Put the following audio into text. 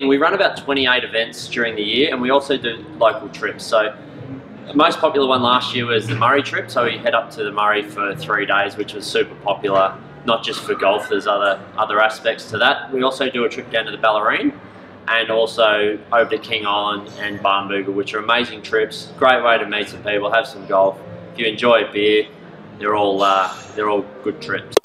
We run about 28 events during the year and we also do local trips. So the most popular one last year was the Murray trip. So we head up to the Murray for three days, which was super popular, not just for golf, there's other, other aspects to that. We also do a trip down to the Bellarine, and also over to King Island and Barnbougle, which are amazing trips. Great way to meet some people, have some golf. If you enjoy beer, they're all, uh, they're all good trips.